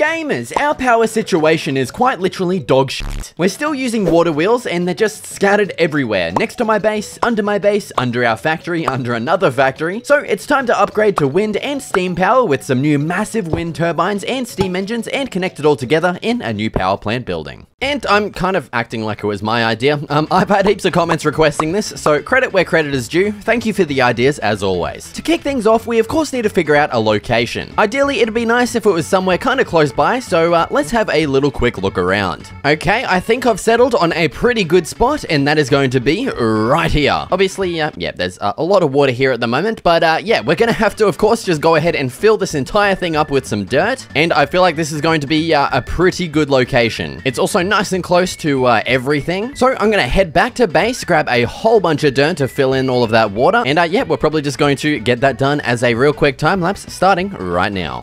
Gamers, our power situation is quite literally dog shit. We're still using water wheels and they're just scattered everywhere. Next to my base, under my base, under our factory, under another factory. So it's time to upgrade to wind and steam power with some new massive wind turbines and steam engines and connect it all together in a new power plant building. And I'm kind of acting like it was my idea. Um, I've had heaps of comments requesting this, so credit where credit is due. Thank you for the ideas as always. To kick things off, we of course need to figure out a location. Ideally, it'd be nice if it was somewhere kind of close by, so uh, let's have a little quick look around. Okay, I think I've settled on a pretty good spot, and that is going to be right here. Obviously, uh, yeah, there's uh, a lot of water here at the moment, but uh, yeah, we're gonna have to, of course, just go ahead and fill this entire thing up with some dirt, and I feel like this is going to be uh, a pretty good location. It's also nice and close to uh, everything, so I'm gonna head back to base, grab a whole bunch of dirt to fill in all of that water, and yeah, we're probably just going to get that done as a real quick time lapse starting right now.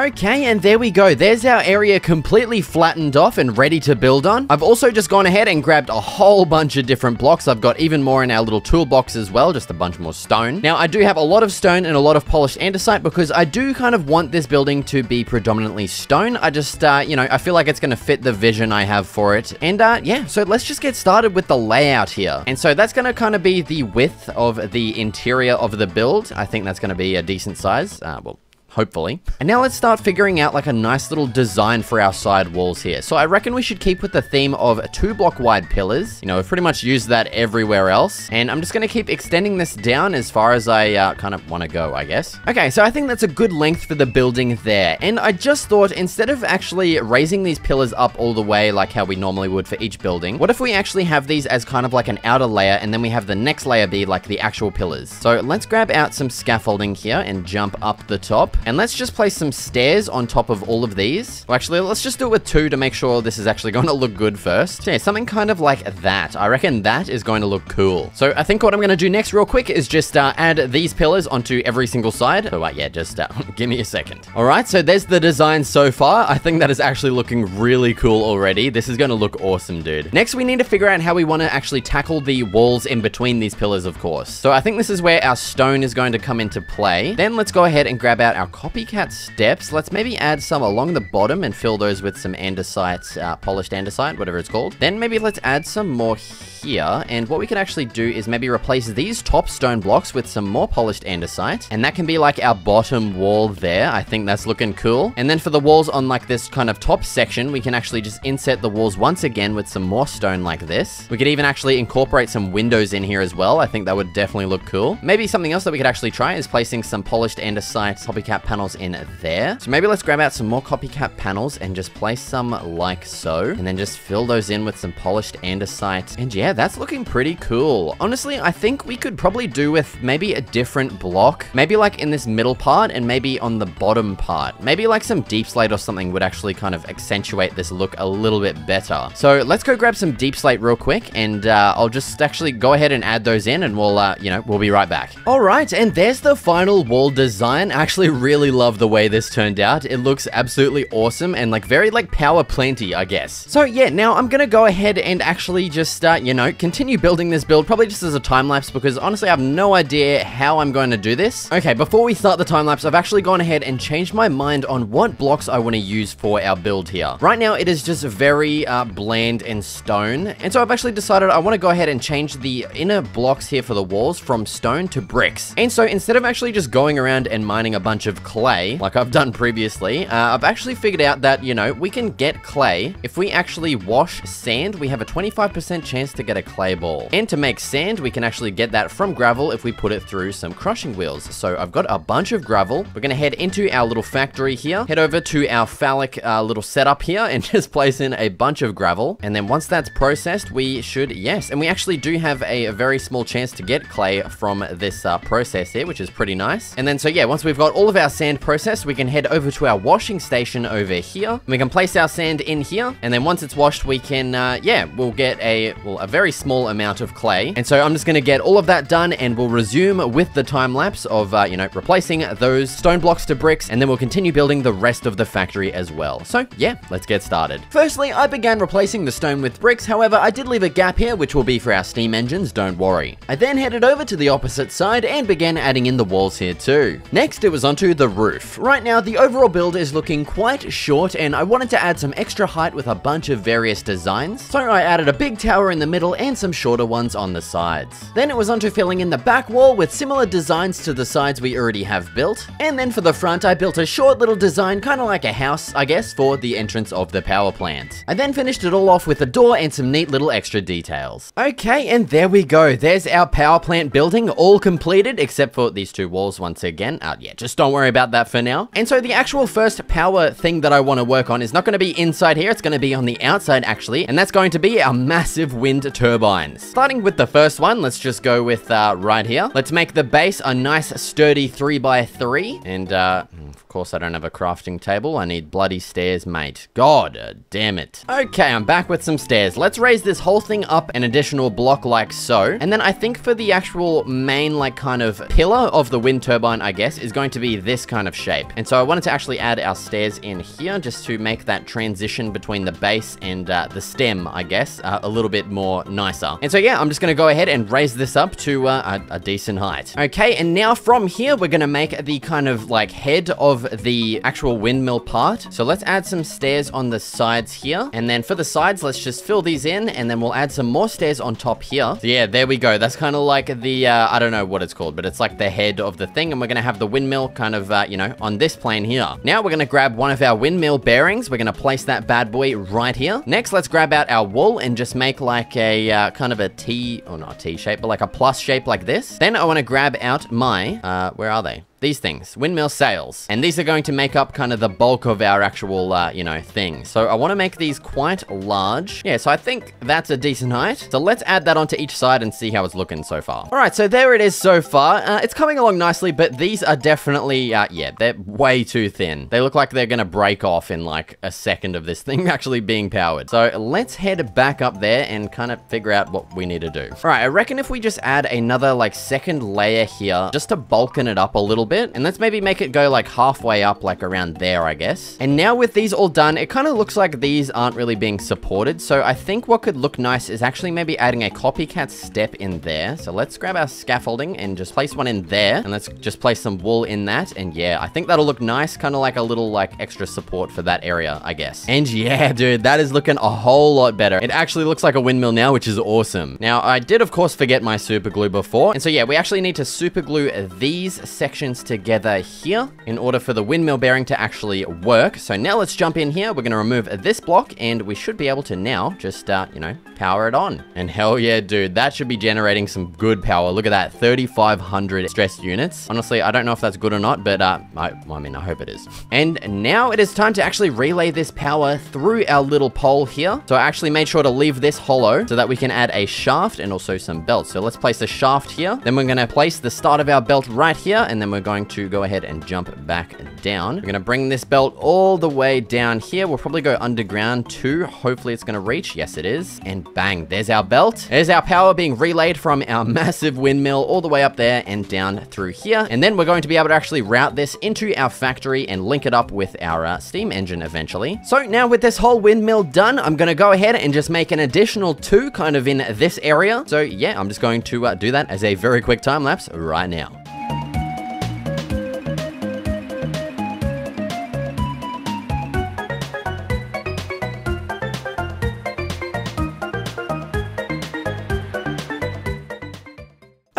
Okay, and there we go. There's our area completely flattened off and ready to build on. I've also just gone ahead and grabbed a whole bunch of different blocks. I've got even more in our little toolbox as well, just a bunch more stone. Now, I do have a lot of stone and a lot of polished andesite because I do kind of want this building to be predominantly stone. I just, uh, you know, I feel like it's going to fit the vision I have for it. And, uh, yeah, so let's just get started with the layout here. And so that's going to kind of be the width of the interior of the build. I think that's going to be a decent size. Uh, well, hopefully. And now let's start figuring out like a nice little design for our side walls here. So I reckon we should keep with the theme of two block wide pillars. You know, we've pretty much used that everywhere else. And I'm just going to keep extending this down as far as I uh, kind of want to go, I guess. Okay, so I think that's a good length for the building there. And I just thought instead of actually raising these pillars up all the way like how we normally would for each building, what if we actually have these as kind of like an outer layer and then we have the next layer be like the actual pillars. So let's grab out some scaffolding here and jump up the top. And let's just place some stairs on top of all of these. Well, actually, let's just do it with two to make sure this is actually going to look good first. Yeah, something kind of like that. I reckon that is going to look cool. So I think what I'm going to do next real quick is just uh, add these pillars onto every single side. So uh, yeah, just uh, give me a second. All right, so there's the design so far. I think that is actually looking really cool already. This is going to look awesome, dude. Next, we need to figure out how we want to actually tackle the walls in between these pillars, of course. So I think this is where our stone is going to come into play. Then let's go ahead and grab out our copycat steps. Let's maybe add some along the bottom and fill those with some andesite, uh, polished andesite, whatever it's called. Then maybe let's add some more here. And what we could actually do is maybe replace these top stone blocks with some more polished andesite. And that can be like our bottom wall there. I think that's looking cool. And then for the walls on like this kind of top section, we can actually just inset the walls once again with some more stone like this. We could even actually incorporate some windows in here as well. I think that would definitely look cool. Maybe something else that we could actually try is placing some polished andesite copycat panels in there. So maybe let's grab out some more copycat panels and just place some like so. And then just fill those in with some polished andesite. And yeah, that's looking pretty cool. Honestly, I think we could probably do with maybe a different block. Maybe like in this middle part and maybe on the bottom part. Maybe like some deep slate or something would actually kind of accentuate this look a little bit better. So let's go grab some deep slate real quick and uh, I'll just actually go ahead and add those in and we'll, uh, you know, we'll be right back. All right, and there's the final wall design. I actually really love the way this turned out. It looks absolutely awesome and like very like power plenty, I guess. So yeah, now I'm gonna go ahead and actually just, uh, you know, continue building this build, probably just as a time lapse because honestly I have no idea how I'm going to do this. Okay, before we start the time lapse, I've actually gone ahead and changed my mind on what blocks I want to use for our build here. Right now, it is just very uh, bland and stone. And so I've actually decided I want to go ahead and change the inner blocks here for the walls from stone to bricks. And so instead of actually just going around and mining a bunch of clay, like I've done previously, uh, I've actually figured out that, you know, we can get clay. If we actually wash sand, we have a 25% chance to get a clay ball. And to make sand, we can actually get that from gravel if we put it through some crushing wheels. So I've got a bunch of gravel. We're going to head into our little factory here, head over to our phallic uh, little setup here and just place in a bunch of gravel. And then once that's processed, we should, yes, and we actually do have a, a very small chance to get clay from this uh, process here, which is pretty nice. And then, so yeah, once we've got all of our sand processed, we can head over to our washing station over here. We can place our sand in here. And then once it's washed, we can, uh, yeah, we'll get a, well, a very very small amount of clay. And so I'm just going to get all of that done and we'll resume with the time lapse of, uh, you know, replacing those stone blocks to bricks and then we'll continue building the rest of the factory as well. So yeah, let's get started. Firstly, I began replacing the stone with bricks. However, I did leave a gap here, which will be for our steam engines, don't worry. I then headed over to the opposite side and began adding in the walls here too. Next, it was onto the roof. Right now, the overall build is looking quite short and I wanted to add some extra height with a bunch of various designs. So I added a big tower in the middle and some shorter ones on the sides. Then it was onto filling in the back wall with similar designs to the sides we already have built. And then for the front, I built a short little design, kind of like a house, I guess, for the entrance of the power plant. I then finished it all off with a door and some neat little extra details. Okay, and there we go. There's our power plant building, all completed, except for these two walls once again. Uh, yeah, just don't worry about that for now. And so the actual first power thing that I want to work on is not going to be inside here, it's going to be on the outside actually, and that's going to be our massive wind turbines. Starting with the first one, let's just go with uh, right here. Let's make the base a nice sturdy 3x3, and uh, of course I don't have a crafting table, I need bloody stairs, mate. God uh, damn it. Okay, I'm back with some stairs. Let's raise this whole thing up an additional block like so, and then I think for the actual main like kind of pillar of the wind turbine, I guess, is going to be this kind of shape. And so I wanted to actually add our stairs in here just to make that transition between the base and uh, the stem, I guess, uh, a little bit more nicer. And so yeah, I'm just gonna go ahead and raise this up to uh, a, a decent height. Okay, and now from here, we're gonna make the kind of like head of the actual windmill part. So let's add some stairs on the sides here. And then for the sides, let's just fill these in and then we'll add some more stairs on top here. So yeah, there we go. That's kind of like the, uh, I don't know what it's called, but it's like the head of the thing. And we're gonna have the windmill kind of, uh, you know, on this plane here. Now we're gonna grab one of our windmill bearings. We're gonna place that bad boy right here. Next, let's grab out our wool and just make like a uh, kind of a T, or not T shape, but like a plus shape like this. Then I wanna grab out my, uh, where are they? These things, windmill sails. And these are going to make up kind of the bulk of our actual, uh, you know, thing. So I want to make these quite large. Yeah, so I think that's a decent height. So let's add that onto each side and see how it's looking so far. All right, so there it is so far. Uh, it's coming along nicely, but these are definitely, uh, yeah, they're way too thin. They look like they're going to break off in like a second of this thing actually being powered. So let's head back up there and kind of figure out what we need to do. All right, I reckon if we just add another like second layer here, just to bulken it up a little bit. And let's maybe make it go like halfway up, like around there, I guess. And now with these all done, it kind of looks like these aren't really being supported. So I think what could look nice is actually maybe adding a copycat step in there. So let's grab our scaffolding and just place one in there. And let's just place some wool in that. And yeah, I think that'll look nice. Kind of like a little like extra support for that area, I guess. And yeah, dude, that is looking a whole lot better. It actually looks like a windmill now, which is awesome. Now, I did, of course, forget my super glue before. And so yeah, we actually need to super glue these sections together here in order for the windmill bearing to actually work. So now let's jump in here. We're going to remove this block and we should be able to now just, uh, you know, power it on. And hell yeah, dude, that should be generating some good power. Look at that, 3,500 stress units. Honestly, I don't know if that's good or not, but uh, I, I mean, I hope it is. And now it is time to actually relay this power through our little pole here. So I actually made sure to leave this hollow so that we can add a shaft and also some belts. So let's place a shaft here. Then we're going to place the start of our belt right here. And then we're going to go ahead and jump back down. We're going to bring this belt all the way down here. We'll probably go underground too. Hopefully it's going to reach. Yes, it is. And bang, there's our belt. There's our power being relayed from our massive windmill all the way up there and down through here. And then we're going to be able to actually route this into our factory and link it up with our uh, steam engine eventually. So now with this whole windmill done, I'm going to go ahead and just make an additional two kind of in this area. So yeah, I'm just going to uh, do that as a very quick time lapse right now.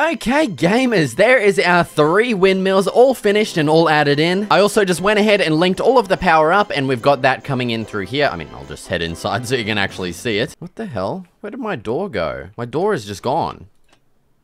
Okay, gamers, there is our three windmills all finished and all added in. I also just went ahead and linked all of the power up and we've got that coming in through here. I mean, I'll just head inside so you can actually see it. What the hell? Where did my door go? My door is just gone.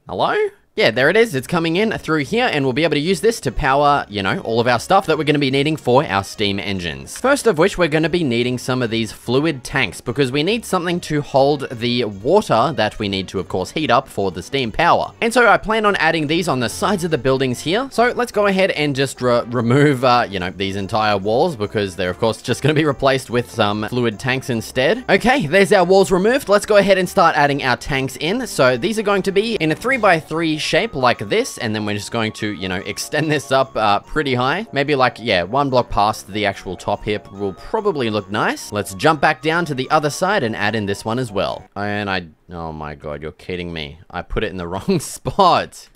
Hello? Yeah, there it is. It's coming in through here and we'll be able to use this to power, you know, all of our stuff that we're going to be needing for our steam engines. First of which, we're going to be needing some of these fluid tanks because we need something to hold the water that we need to, of course, heat up for the steam power. And so I plan on adding these on the sides of the buildings here. So let's go ahead and just re remove, uh, you know, these entire walls because they're, of course, just going to be replaced with some fluid tanks instead. Okay, there's our walls removed. Let's go ahead and start adding our tanks in. So these are going to be in a 3x3 shape like this, and then we're just going to, you know, extend this up uh, pretty high. Maybe like, yeah, one block past the actual top here will probably look nice. Let's jump back down to the other side and add in this one as well. And I, oh my god, you're kidding me. I put it in the wrong spot.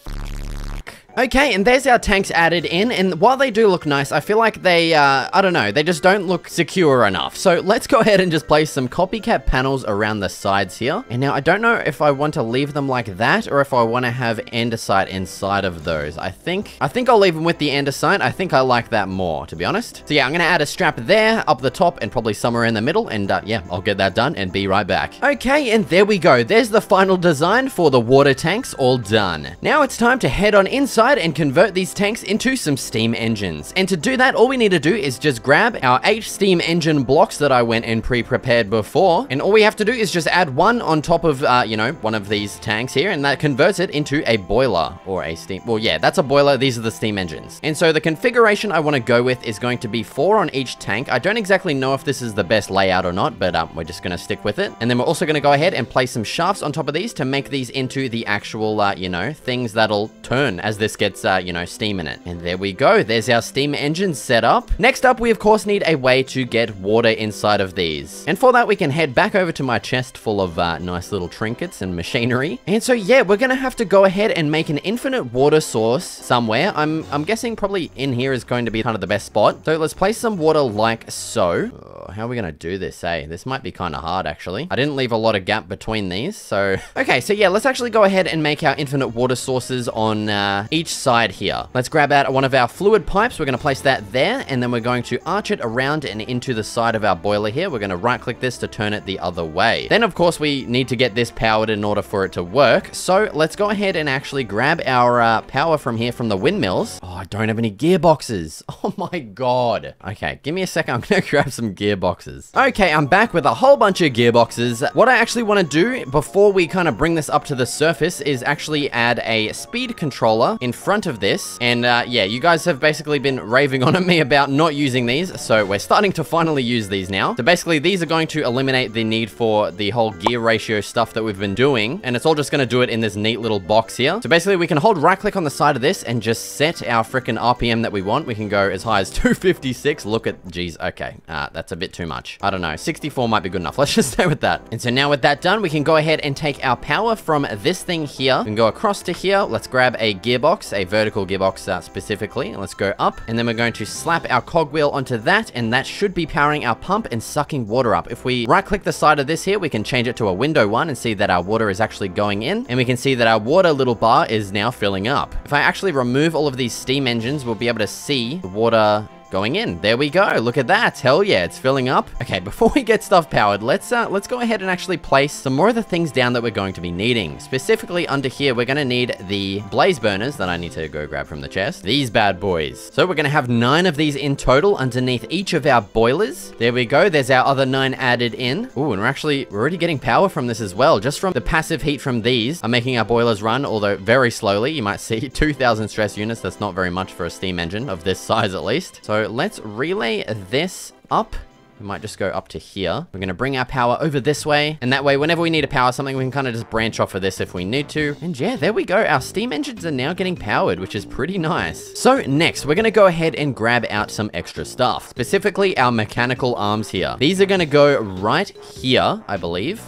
Okay, and there's our tanks added in, and while they do look nice, I feel like they, uh, I don't know, they just don't look secure enough. So let's go ahead and just place some copycat panels around the sides here. And now I don't know if I want to leave them like that, or if I want to have andesite inside of those. I think, I think I'll leave them with the andesite. I think I like that more, to be honest. So yeah, I'm gonna add a strap there, up the top, and probably somewhere in the middle, and uh, yeah, I'll get that done and be right back. Okay, and there we go. There's the final design for the water tanks all done. Now it's time to head on inside and convert these tanks into some steam engines. And to do that, all we need to do is just grab our eight steam engine blocks that I went and pre-prepared before. And all we have to do is just add one on top of, uh, you know, one of these tanks here, and that converts it into a boiler or a steam. Well, yeah, that's a boiler. These are the steam engines. And so the configuration I want to go with is going to be four on each tank. I don't exactly know if this is the best layout or not, but um, we're just going to stick with it. And then we're also going to go ahead and place some shafts on top of these to make these into the actual, uh, you know, things that'll turn as this gets, uh, you know, steam in it. And there we go. There's our steam engine set up. Next up, we of course need a way to get water inside of these. And for that, we can head back over to my chest full of uh, nice little trinkets and machinery. And so, yeah, we're gonna have to go ahead and make an infinite water source somewhere. I'm, I'm guessing probably in here is going to be kind of the best spot. So let's place some water like so. Oh, how are we gonna do this, eh? This might be kind of hard, actually. I didn't leave a lot of gap between these, so... Okay, so yeah, let's actually go ahead and make our infinite water sources on uh, each side here. Let's grab out one of our fluid pipes. We're going to place that there, and then we're going to arch it around and into the side of our boiler here. We're going to right-click this to turn it the other way. Then, of course, we need to get this powered in order for it to work. So let's go ahead and actually grab our uh, power from here from the windmills. Oh, I don't have any gearboxes. Oh my god. Okay, give me a second. I'm going to grab some gearboxes. Okay, I'm back with a whole bunch of gearboxes. What I actually want to do before we kind of bring this up to the surface is actually add a speed controller in front of this. And uh, yeah, you guys have basically been raving on at me about not using these. So we're starting to finally use these now. So basically these are going to eliminate the need for the whole gear ratio stuff that we've been doing. And it's all just going to do it in this neat little box here. So basically we can hold right click on the side of this and just set our freaking RPM that we want. We can go as high as 256. Look at, geez, okay. Uh, that's a bit too much. I don't know. 64 might be good enough. Let's just stay with that. And so now with that done, we can go ahead and take our power from this thing here and go across to here. Let's grab a gearbox, a vertical gearbox uh, specifically. Let's go up and then we're going to slap our cogwheel onto that and that should be powering our pump and sucking water up. If we right click the side of this here, we can change it to a window one and see that our water is actually going in and we can see that our water little bar is now filling up. If I actually remove all of these steam engines, we'll be able to see the water going in. There we go. Look at that. Hell yeah, it's filling up. Okay, before we get stuff powered, let's uh, let's go ahead and actually place some more of the things down that we're going to be needing. Specifically under here, we're going to need the blaze burners that I need to go grab from the chest. These bad boys. So we're going to have nine of these in total underneath each of our boilers. There we go. There's our other nine added in. Ooh, and we're actually, we're already getting power from this as well. Just from the passive heat from these I'm making our boilers run, although very slowly. You might see 2,000 stress units. That's not very much for a steam engine of this size at least. So let's relay this up. We might just go up to here. We're to bring our power over this way. And that way, whenever we need to power something, we can kind of just branch off of this if we need to. And yeah, there we go. Our steam engines are now getting powered, which is pretty nice. So next, we're to go ahead and grab out some extra stuff. Specifically, our mechanical arms here. These are to go right here, I believe.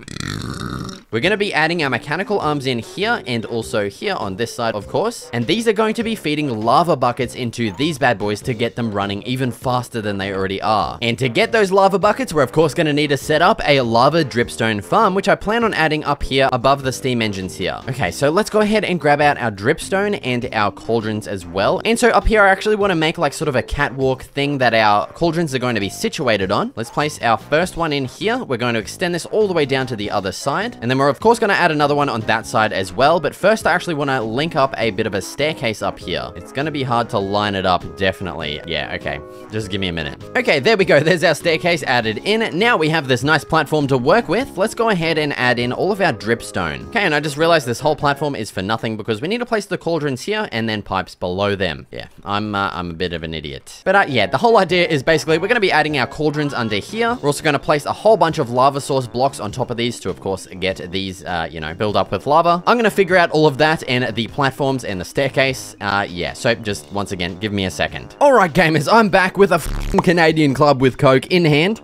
We're going to be adding our mechanical arms in here and also here on this side, of course. And these are going to be feeding lava buckets into these bad boys to get them running even faster than they already are. And to get those lava buckets, we're of course going to need to set up a lava dripstone farm, which I plan on adding up here above the steam engines here. Okay, so let's go ahead and grab out our dripstone and our cauldrons as well. And so up here, I actually want to make like sort of a catwalk thing that our cauldrons are going to be situated on. Let's place our first one in here. We're going to extend this all the way down to the other side. And then we're we're of course going to add another one on that side as well. But first, I actually want to link up a bit of a staircase up here. It's going to be hard to line it up, definitely. Yeah, okay. Just give me a minute. Okay, there we go. There's our staircase added in. Now we have this nice platform to work with. Let's go ahead and add in all of our dripstone. Okay, and I just realized this whole platform is for nothing because we need to place the cauldrons here and then pipes below them. Yeah, I'm, uh, I'm a bit of an idiot. But uh, yeah, the whole idea is basically we're going to be adding our cauldrons under here. We're also going to place a whole bunch of lava source blocks on top of these to, of course, get these, uh, you know, build up with lava. I'm to figure out all of that and the platforms and the staircase. Uh, yeah, so just once again, give me a second. All right, gamers, I'm back with a Canadian club with Coke in hand.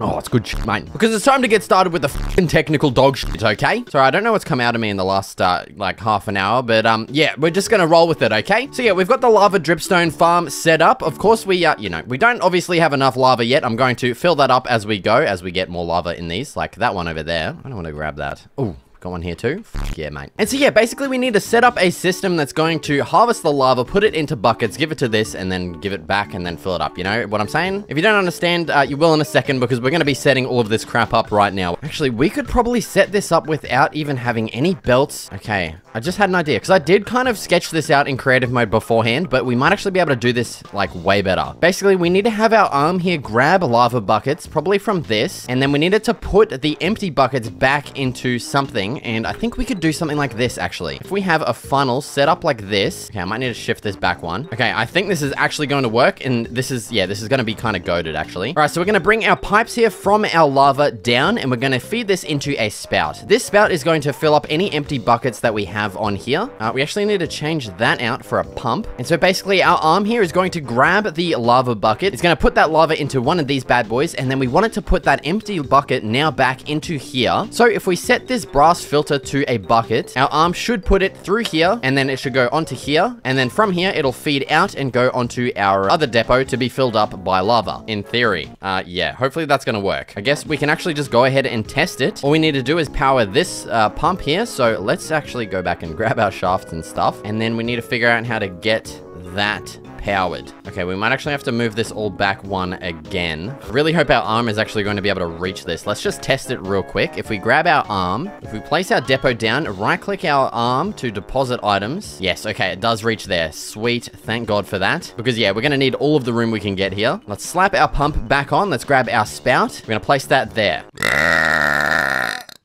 Oh, it's good shit, mate. Because it's time to get started with the technical dog shit, okay? Sorry, I don't know what's come out of me in the last, uh, like, half an hour, but, um, yeah, we're just gonna roll with it, okay? So, yeah, we've got the lava dripstone farm set up. Of course, we, uh, you know, we don't obviously have enough lava yet. I'm going to fill that up as we go, as we get more lava in these, like that one over there. I don't want to grab that. Oh, Got one here too? Yeah, mate. And so yeah, basically we need to set up a system that's going to harvest the lava, put it into buckets, give it to this, and then give it back and then fill it up. You know what I'm saying? If you don't understand, uh, you will in a second because we're going to be setting all of this crap up right now. Actually, we could probably set this up without even having any belts. Okay, I just had an idea because I did kind of sketch this out in creative mode beforehand, but we might actually be able to do this like way better. Basically, we need to have our arm here grab lava buckets, probably from this, and then we needed to put the empty buckets back into something and I think we could do something like this, actually. If we have a funnel set up like this, okay, I might need to shift this back one. Okay, I think this is actually going to work, and this is, yeah, this is going to be kind of goaded, actually. All right, so we're going to bring our pipes here from our lava down, and we're going to feed this into a spout. This spout is going to fill up any empty buckets that we have on here. Uh, we actually need to change that out for a pump. And so basically, our arm here is going to grab the lava bucket. It's going to put that lava into one of these bad boys, and then we want it to put that empty bucket now back into here. So if we set this brass filter to a bucket. Our arm should put it through here, and then it should go onto here. And then from here, it'll feed out and go onto our other depot to be filled up by lava, in theory. Uh, yeah, hopefully that's gonna work. I guess we can actually just go ahead and test it. All we need to do is power this uh, pump here. So let's actually go back and grab our shafts and stuff. And then we need to figure out how to get that powered. Okay, we might actually have to move this all back one again. Really hope our arm is actually going to be able to reach this. Let's just test it real quick. If we grab our arm, if we place our depot down, right-click our arm to deposit items. Yes, okay, it does reach there. Sweet, thank God for that. Because, yeah, we're to need all of the room we can get here. Let's slap our pump back on. Let's grab our spout. We're to place that there.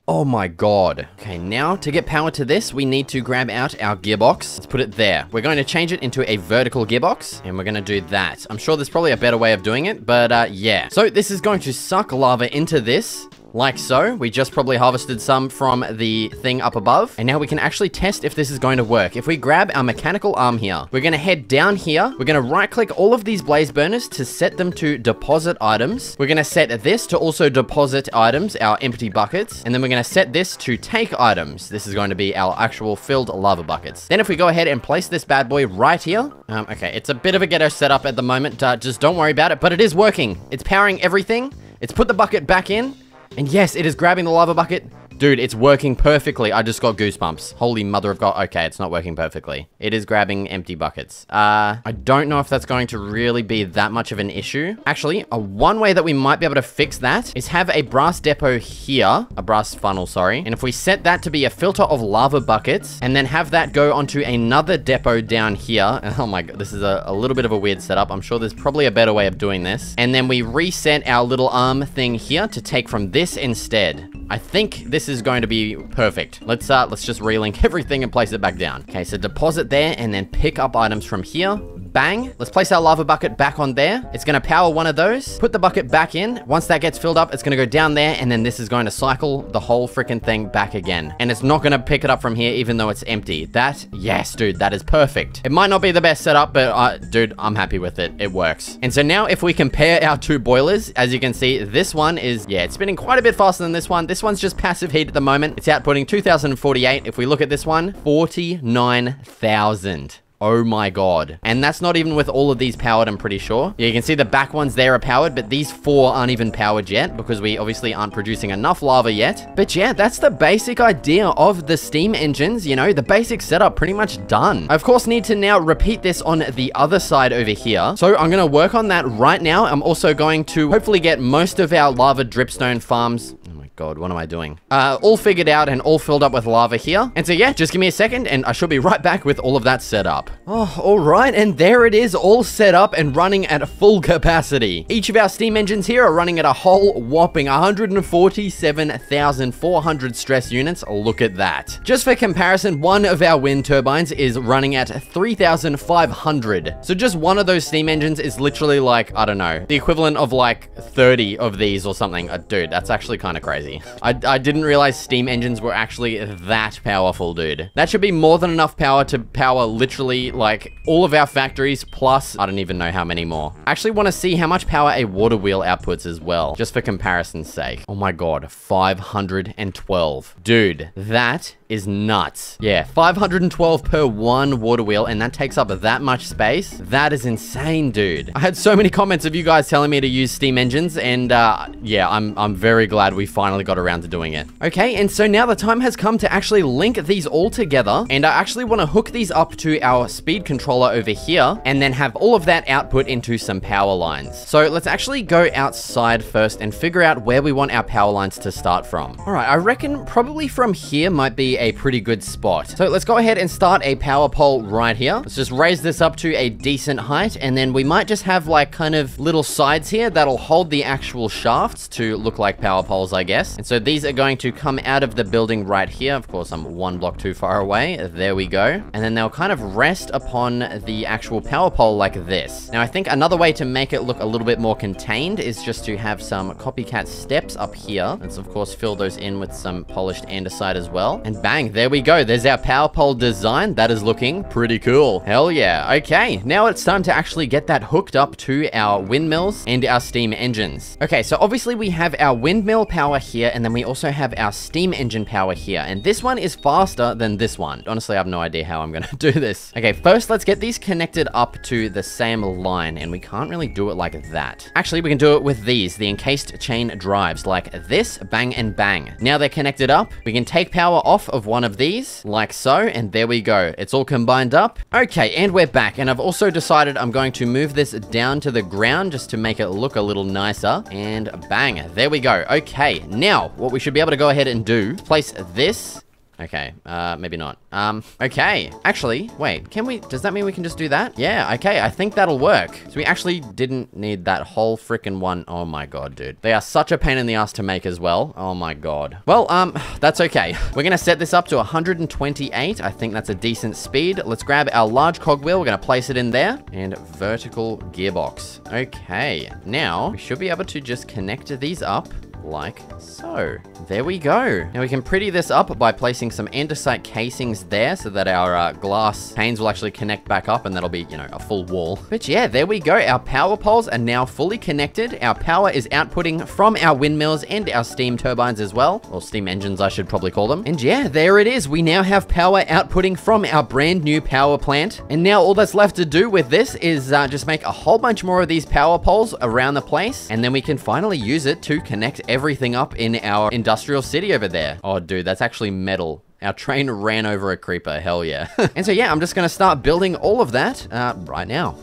Oh my god. Okay, now to get power to this, we need to grab out our gearbox. Let's put it there. We're going to change it into a vertical gearbox, and we're going to do that. I'm sure there's probably a better way of doing it, but uh, yeah. So this is going to suck lava into this, like so. We just probably harvested some from the thing up above. And now we can actually test if this is going to work. If we grab our mechanical arm here, we're going to head down here. We're going to right click all of these blaze burners to set them to deposit items. We're going to set this to also deposit items, our empty buckets. And then we're going to set this to take items. This is going to be our actual filled lava buckets. Then if we go ahead and place this bad boy right here. Um, okay, it's a bit of a ghetto setup at the moment. Uh, just don't worry about it, but it is working. It's powering everything. It's put the bucket back in. And yes, it is grabbing the lava bucket. Dude, it's working perfectly. I just got goosebumps. Holy mother of God. Okay, it's not working perfectly. It is grabbing empty buckets. Uh, I don't know if that's going to really be that much of an issue. Actually, a one way that we might be able to fix that is have a brass depot here, a brass funnel, sorry. And if we set that to be a filter of lava buckets and then have that go onto another depot down here. Oh my God, this is a, a little bit of a weird setup. I'm sure there's probably a better way of doing this. And then we reset our little arm thing here to take from this instead. I think this is going to be perfect. Let's uh, let's just relink everything and place it back down. Okay, so deposit there and then pick up items from here. Bang. Let's place our lava bucket back on there. It's going to power one of those. Put the bucket back in. Once that gets filled up, it's going to go down there and then this is going to cycle the whole freaking thing back again. And it's not going to pick it up from here even though it's empty. That, yes, dude, that is perfect. It might not be the best setup, but uh, dude, I'm happy with it. It works. And so now if we compare our two boilers, as you can see, this one is, yeah, it's spinning quite a bit faster than this one. This one's just passive heat at the moment. It's outputting 2048. If we look at this one, 49,000. Oh my god. And that's not even with all of these powered, I'm pretty sure. Yeah, you can see the back ones there are powered, but these four aren't even powered yet because we obviously aren't producing enough lava yet. But yeah, that's the basic idea of the steam engines, you know, the basic setup pretty much done. I of course need to now repeat this on the other side over here. So I'm going to work on that right now. I'm also going to hopefully get most of our lava dripstone farms God, what am I doing? Uh, all figured out and all filled up with lava here. And so yeah, just give me a second and I should be right back with all of that set up. Oh, all right. And there it is all set up and running at full capacity. Each of our steam engines here are running at a whole whopping 147,400 stress units. Look at that. Just for comparison, one of our wind turbines is running at 3,500. So just one of those steam engines is literally like, I don't know, the equivalent of like 30 of these or something. Uh, dude, that's actually kind of crazy. I, I didn't realize steam engines were actually that powerful, dude. That should be more than enough power to power literally like all of our factories plus I don't even know how many more. I actually want to see how much power a water wheel outputs as well, just for comparison's sake. Oh my god, 512. Dude, that is nuts. Yeah, 512 per one water wheel, and that takes up that much space. That is insane, dude. I had so many comments of you guys telling me to use steam engines, and uh, yeah, I'm, I'm very glad we finally got around to doing it. Okay, and so now the time has come to actually link these all together, and I actually want to hook these up to our speed controller over here, and then have all of that output into some power lines. So let's actually go outside first and figure out where we want our power lines to start from. All right, I reckon probably from here might be a pretty good spot. So let's go ahead and start a power pole right here. Let's just raise this up to a decent height, and then we might just have like kind of little sides here that'll hold the actual shafts to look like power poles, I guess. And so these are going to come out of the building right here. Of course, I'm one block too far away. There we go. And then they'll kind of rest upon the actual power pole like this. Now, I think another way to make it look a little bit more contained is just to have some copycat steps up here. Let's, of course, fill those in with some polished andesite as well. And bang, there we go. There's our power pole design. That is looking pretty cool. Hell yeah. Okay, now it's time to actually get that hooked up to our windmills and our steam engines. Okay, so obviously we have our windmill power here, and then we also have our steam engine power here. And this one is faster than this one. Honestly, I have no idea how I'm gonna do this. Okay, first let's get these connected up to the same line, and we can't really do it like that. Actually, we can do it with these, the encased chain drives, like this, bang and bang. Now they're connected up, we can take power off of one of these, like so, and there we go. It's all combined up. Okay, and we're back, and I've also decided I'm going to move this down to the ground just to make it look a little nicer, and bang, there we go. Okay, now, what we should be able to go ahead and do, place this Okay, uh, maybe not. Um, okay. Actually, wait, can we, does that mean we can just do that? Yeah, okay, I think that'll work. So we actually didn't need that whole freaking one. Oh my god, dude. They are such a pain in the ass to make as well. Oh my god. Well, um, that's okay. We're gonna set this up to 128. I think that's a decent speed. Let's grab our large cogwheel. We're gonna place it in there. And vertical gearbox. Okay, now we should be able to just connect these up like so. There we go. Now we can pretty this up by placing some andesite casings there so that our uh, glass panes will actually connect back up and that'll be, you know, a full wall. But yeah, there we go. Our power poles are now fully connected. Our power is outputting from our windmills and our steam turbines as well. Or steam engines, I should probably call them. And yeah, there it is. We now have power outputting from our brand new power plant. And now all that's left to do with this is uh, just make a whole bunch more of these power poles around the place. And then we can finally use it to connect everything up in our industrial city over there. Oh, dude, that's actually metal. Our train ran over a creeper, hell yeah. and so yeah, I'm just gonna start building all of that uh, right now.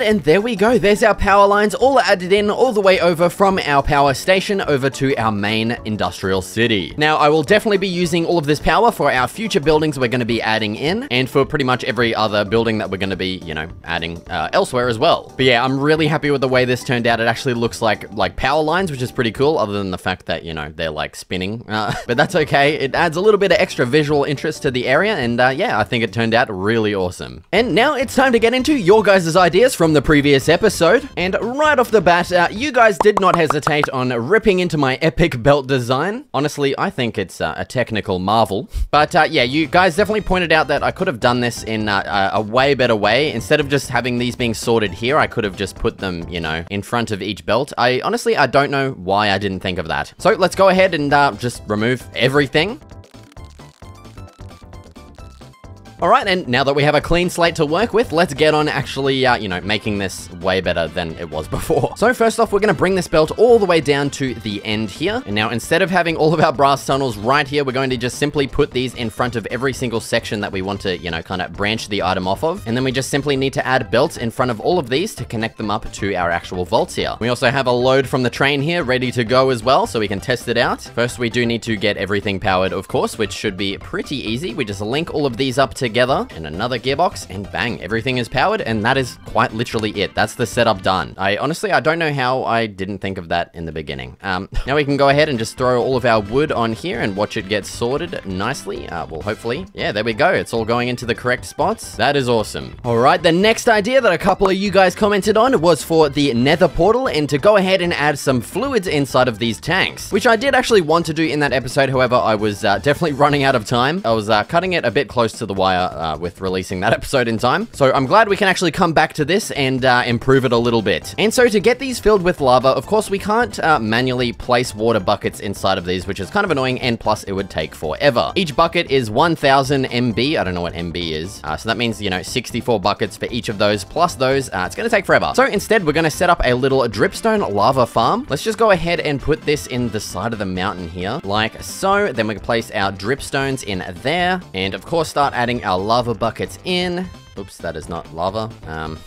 And there we go. There's our power lines all added in all the way over from our power station over to our main industrial city. Now, I will definitely be using all of this power for our future buildings we're going to be adding in, and for pretty much every other building that we're going to be, you know, adding uh, elsewhere as well. But yeah, I'm really happy with the way this turned out. It actually looks like, like power lines, which is pretty cool, other than the fact that, you know, they're like spinning. Uh, but that's okay. It adds a little bit of extra visual interest to the area, and uh, yeah, I think it turned out really awesome. And now it's time to get into your guys' ideas from the previous episode. And right off the bat, uh, you guys did not hesitate on ripping into my epic belt design. Honestly, I think it's uh, a technical marvel. But uh, yeah, you guys definitely pointed out that I could have done this in uh, a way better way. Instead of just having these being sorted here, I could have just put them, you know, in front of each belt. I honestly, I don't know why I didn't think of that. So let's go ahead and uh, just remove everything. All right, and now that we have a clean slate to work with, let's get on actually, uh, you know, making this way better than it was before. So first off, we're going to bring this belt all the way down to the end here. And now instead of having all of our brass tunnels right here, we're going to just simply put these in front of every single section that we want to, you know, kind of branch the item off of. And then we just simply need to add belts in front of all of these to connect them up to our actual vaults here. We also have a load from the train here ready to go as well, so we can test it out. First, we do need to get everything powered, of course, which should be pretty easy. We just link all of these up together in another gearbox and bang, everything is powered. And that is quite literally it. That's the setup done. I honestly, I don't know how I didn't think of that in the beginning. Um, now we can go ahead and just throw all of our wood on here and watch it get sorted nicely. Uh, well, hopefully. Yeah, there we go. It's all going into the correct spots. That is awesome. All right, the next idea that a couple of you guys commented on was for the nether portal and to go ahead and add some fluids inside of these tanks, which I did actually want to do in that episode. However, I was uh, definitely running out of time. I was uh, cutting it a bit close to the wire uh, with releasing that episode in time. So I'm glad we can actually come back to this and uh, improve it a little bit. And so to get these filled with lava, of course, we can't uh, manually place water buckets inside of these, which is kind of annoying, and plus it would take forever. Each bucket is 1000 MB. I don't know what MB is. Uh, so that means, you know, 64 buckets for each of those, plus those. Uh, it's going to take forever. So instead, we're going to set up a little dripstone lava farm. Let's just go ahead and put this in the side of the mountain here, like so. Then we can place our dripstones in there, and of course, start adding our lava buckets in. Oops, that is not lava. Um,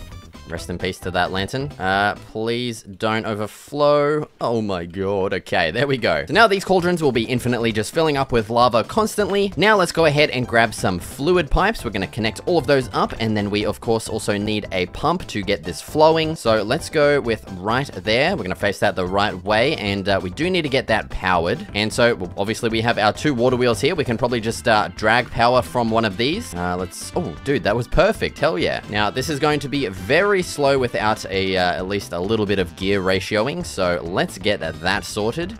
Rest in peace to that lantern. Uh, please don't overflow. Oh my god. Okay, there we go. So now these cauldrons will be infinitely just filling up with lava constantly. Now let's go ahead and grab some fluid pipes. We're going to connect all of those up. And then we, of course, also need a pump to get this flowing. So let's go with right there. We're going to face that the right way. And uh, we do need to get that powered. And so, obviously, we have our two water wheels here. We can probably just uh, drag power from one of these. Uh, let's... Oh, dude, that was perfect. Hell yeah. Now, this is going to be very very slow without a uh, at least a little bit of gear ratioing, so let's get that sorted.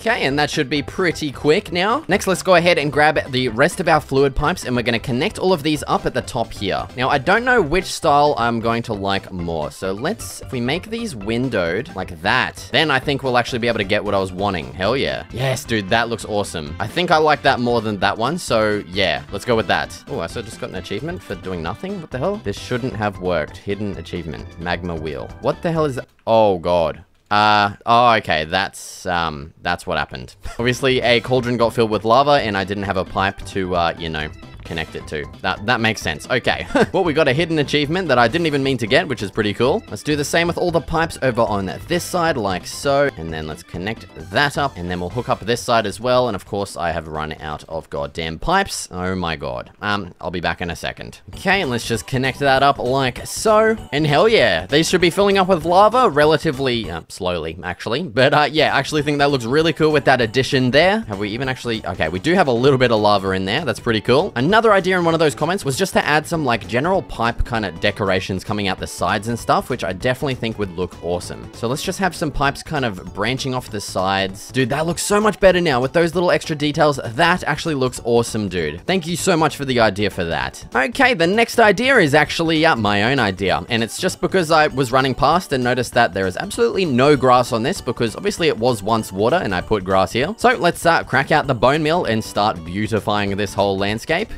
Okay, and that should be pretty quick now. Next, let's go ahead and grab the rest of our fluid pipes, and we're to connect all of these up at the top here. Now, I don't know which style I'm going to like more, so let's, if we make these windowed like that, then I think we'll actually be able to get what I was wanting. Hell yeah. Yes, dude, that looks awesome. I think I like that more than that one, so yeah, let's go with that. Oh, I so just got an achievement for doing nothing? What the hell? This shouldn't have worked. Hidden achievement. Magma wheel. What the hell is that? Oh, God. Uh, oh, okay, that's, um, that's what happened. Obviously, a cauldron got filled with lava, and I didn't have a pipe to, uh, you know, connect it to. That, that makes sense. Okay. well, we got a hidden achievement that I didn't even mean to get, which is pretty cool. Let's do the same with all the pipes over on this side, like so. And then let's connect that up, and then we'll hook up this side as well. And of course, I have run out of goddamn pipes. Oh my god. Um, I'll be back in a second. Okay, and let's just connect that up like so. And hell yeah, these should be filling up with lava relatively uh, slowly, actually. But uh, yeah, I actually think that looks really cool with that addition there. Have we even actually... Okay, we do have a little bit of lava in there. That's pretty cool. Another Another idea in one of those comments was just to add some like general pipe kind of decorations coming out the sides and stuff, which I definitely think would look awesome. So let's just have some pipes kind of branching off the sides. Dude, that looks so much better now with those little extra details. That actually looks awesome, dude. Thank you so much for the idea for that. Okay, the next idea is actually uh, my own idea. And it's just because I was running past and noticed that there is absolutely no grass on this because obviously it was once water and I put grass here. So let's uh, crack out the bone meal and start beautifying this whole landscape.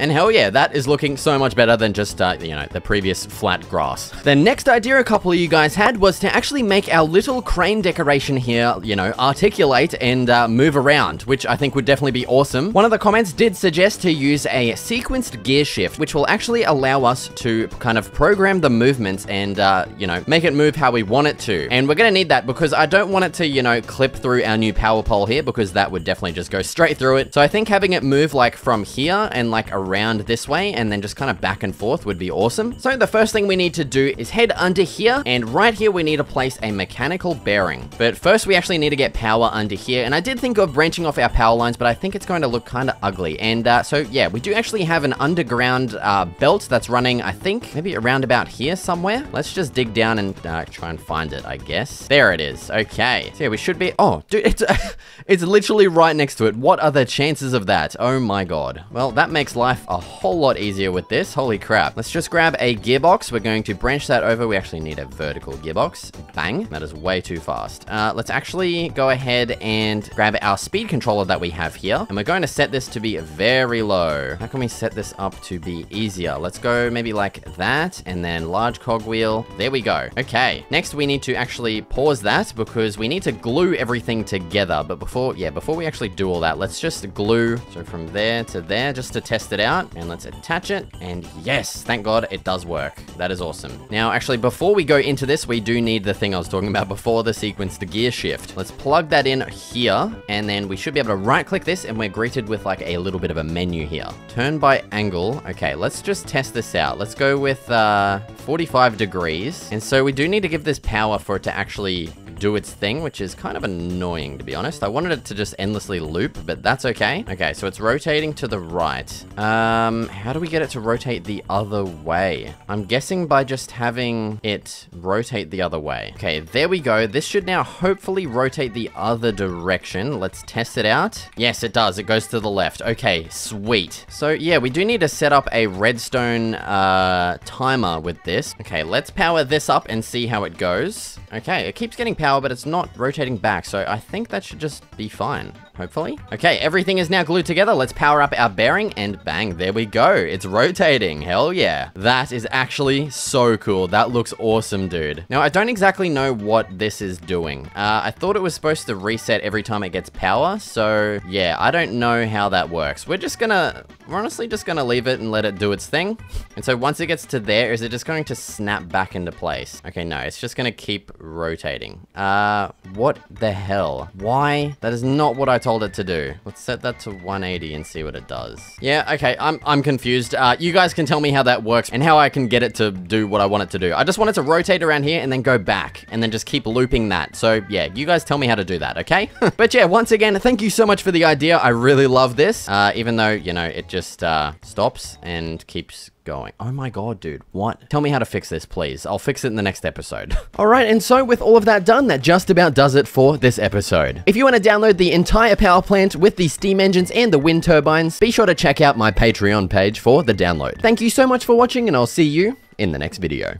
And hell yeah, that is looking so much better than just, uh, you know, the previous flat grass. The next idea a couple of you guys had was to actually make our little crane decoration here, you know, articulate and uh, move around, which I think would definitely be awesome. One of the comments did suggest to use a sequenced gear shift, which will actually allow us to kind of program the movements and, uh, you know, make it move how we want it to. And we're gonna need that because I don't want it to, you know, clip through our new power pole here because that would definitely just go straight through it. So I think having it move like from here and like around around this way and then just kind of back and forth would be awesome. So the first thing we need to do is head under here and right here we need to place a mechanical bearing. But first we actually need to get power under here and I did think of branching off our power lines but I think it's going to look kind of ugly. And uh, so yeah, we do actually have an underground uh, belt that's running I think maybe around about here somewhere. Let's just dig down and uh, try and find it I guess. There it is. Okay. So yeah, we should be... Oh, dude, it's, it's literally right next to it. What are the chances of that? Oh my god. Well, that makes life life a whole lot easier with this. Holy crap. Let's just grab a gearbox. We're going to branch that over. We actually need a vertical gearbox. Bang. That is way too fast. Uh, let's actually go ahead and grab our speed controller that we have here. And we're going to set this to be very low. How can we set this up to be easier? Let's go maybe like that and then large cogwheel. There we go. Okay. Next, we need to actually pause that because we need to glue everything together. But before, yeah, before we actually do all that, let's just glue. So from there to there, just to test it out. And let's attach it. And yes, thank God it does work. That is awesome. Now, actually, before we go into this, we do need the thing I was talking about before the sequence, the gear shift. Let's plug that in here. And then we should be able to right click this and we're greeted with like a little bit of a menu here. Turn by angle. Okay, let's just test this out. Let's go with uh, 45 degrees. And so we do need to give this power for it to actually do its thing, which is kind of annoying, to be honest. I wanted it to just endlessly loop, but that's okay. Okay, so it's rotating to the right. Um, how do we get it to rotate the other way? I'm guessing by just having it rotate the other way. Okay, there we go. This should now hopefully rotate the other direction. Let's test it out. Yes, it does. It goes to the left. Okay, sweet. So yeah, we do need to set up a redstone uh, timer with this. Okay, let's power this up and see how it goes. Okay, it keeps getting power, but it's not rotating back, so I think that should just be fine hopefully. Okay, everything is now glued together. Let's power up our bearing and bang, there we go. It's rotating. Hell yeah. That is actually so cool. That looks awesome, dude. Now, I don't exactly know what this is doing. Uh, I thought it was supposed to reset every time it gets power, so yeah, I don't know how that works. We're just gonna, we're honestly just gonna leave it and let it do its thing. And so once it gets to there, is it just going to snap back into place? Okay, no, it's just gonna keep rotating. Uh, what the hell? Why? That is not what I told told it to do. Let's set that to 180 and see what it does. Yeah, okay, I'm, I'm confused. Uh, you guys can tell me how that works and how I can get it to do what I want it to do. I just want it to rotate around here and then go back and then just keep looping that. So yeah, you guys tell me how to do that, okay? but yeah, once again, thank you so much for the idea. I really love this, uh, even though, you know, it just uh, stops and keeps going. Oh my god, dude. What? Tell me how to fix this, please. I'll fix it in the next episode. Alright, and so with all of that done, that just about does it for this episode. If you want to download the entire power plant with the steam engines and the wind turbines, be sure to check out my Patreon page for the download. Thank you so much for watching, and I'll see you in the next video.